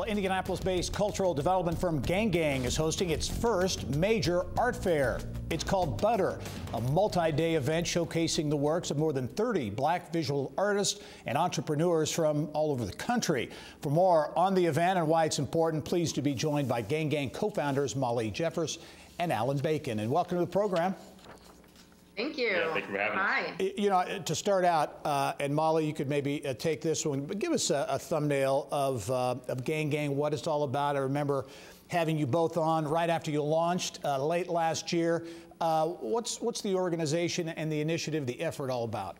Well, Indianapolis-based cultural development firm Gang Gang is hosting its first major art fair. It's called Butter, a multi-day event showcasing the works of more than 30 black visual artists and entrepreneurs from all over the country. For more on the event and why it's important, pleased to be joined by Gang Gang co-founders Mali Jeffers and Alan Bacon. And welcome to the program. Thank you. Yeah, thank you for having Hi. us. You know, to start out, uh, and Mali, you could maybe uh, take this one, but give us a, a thumbnail of, uh, of Gang Gang, what it's all about. I remember having you both on right after you launched uh, late last year. Uh, what's, what's the organization and the initiative, the effort all about?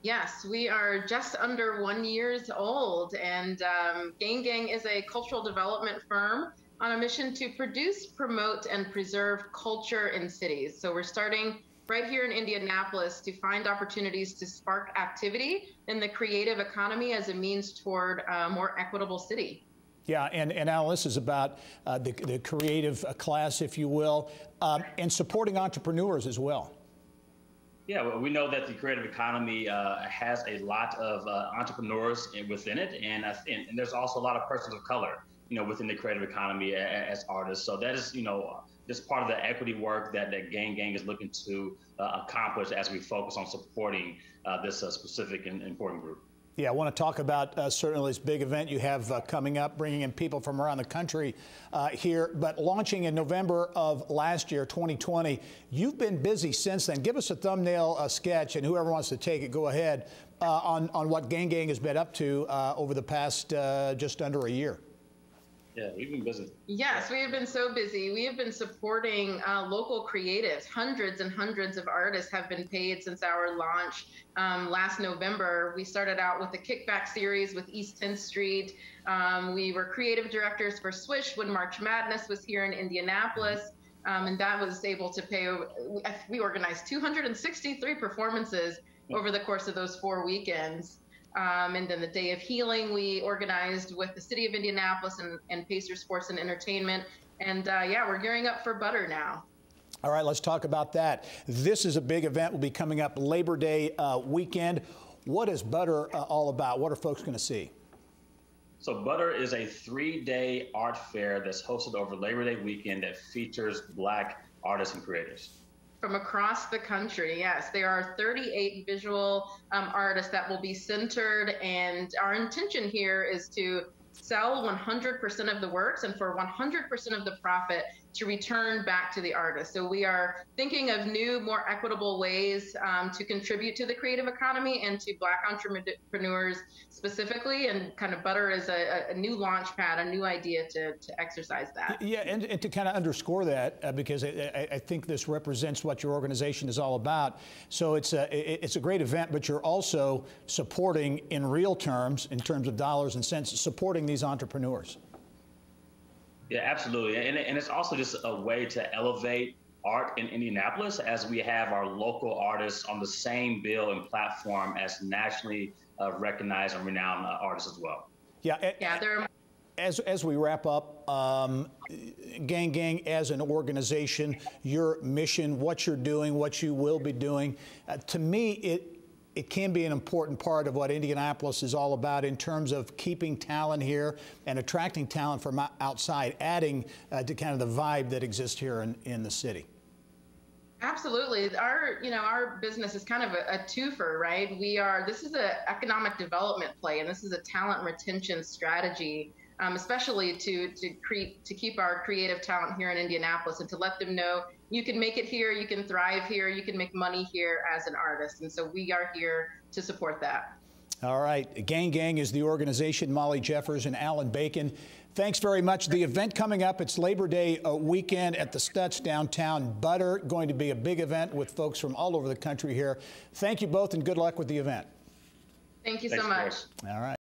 Yes, we are just under one years old, and um, Gang Gang is a cultural development firm on a mission to produce, promote, and preserve culture in cities. So we're starting right here in Indianapolis to find opportunities to spark activity in the creative economy as a means toward a more equitable city. Yeah, and, and Al, this is about uh, the, the creative uh, class, if you will, um, and supporting entrepreneurs as well. Yeah, well, we know that the creative economy uh, has a lot of uh, entrepreneurs within it, and, uh, and, and there's also a lot of persons of color, you know, within the creative economy as, as artists. So that is, you know, just part of the equity work that, that Gang Gang is looking to uh, accomplish as we focus on supporting uh, this uh, specific and important group. Yeah, I want to talk about uh, certainly this big event you have uh, coming up, bringing in people from around the country uh, here. But launching in November of last year, 2020, you've been busy since then. Give us a thumbnail a sketch, and whoever wants to take it, go ahead, on, on what Gang Gang has been up to over the past just under a year. Yeah, we've been busy. Yes, we have been so busy. We have been supporting uh, local creatives. Hundreds and hundreds of artists have been paid since our launch um, last November. We started out with a kickback series with East 10th Street. Um, we were creative directors for Swish when March Madness was here in Indianapolis. Um, and that was able to pay. We organized 263 performances over the course of those four weekends. Um, and then the Day of Healing, we organized with the City of Indianapolis and, and Pacer Sports and Entertainment. And uh, yeah, we're gearing up for Butter now. All right, let's talk about that. This is a big event. Will be coming up Labor Day uh, weekend. What is Butter uh, all about? What are folks going to see? So Butter is a three-day art fair that's hosted over Labor Day weekend that features Black artists and creators from across the country. Yes, there are 38 visual um, artists that will be centered, and our intention here is to sell 100% of the works and for 100% of the profit to return back to the artist. So we are thinking of new, more equitable ways um, to contribute to the creative economy and to Black entrepreneurs specifically. And kind of Butter is a, a new launch pad, a new idea to, to exercise that. Yeah, and, and to kind of underscore that, uh, because I, I, think this represents what your organization is all about. So it's a, it's a great event, but you're also supporting in real terms, in terms of dollars and cents, supporting these entrepreneurs. Yeah, absolutely. And, and it's also just a way to elevate art in Indianapolis as we have our local artists on the same bill and platform as nationally uh, recognized and renowned uh, artists as well. Yeah, yeah, they're as, as we wrap up, um, Gang Gang as an organization, your mission, what you're doing, what you will be doing, uh, to me, it, it can be an important part of what Indianapolis is all about in terms of keeping talent here and attracting talent from outside, adding uh, to kind of the vibe that exists here in, in the city. Absolutely. Our, you know, our business is kind of a, a twofer, right? We are, this is an economic development play, and this is a talent retention strategy um, especially to to create to keep our creative talent here in Indianapolis and to let them know you can make it here, you can thrive here, you can make money here as an artist. And so we are here to support that. All right. Gang Gang is the organization. Mali Jeffers and Alan Bacon. Thanks very much. The event coming up, it's Labor Day uh, weekend at the Stutz downtown. Butter, going to be a big event with folks from all over the country here. Thank you both and good luck with the event. Thank you Thanks so much. All right.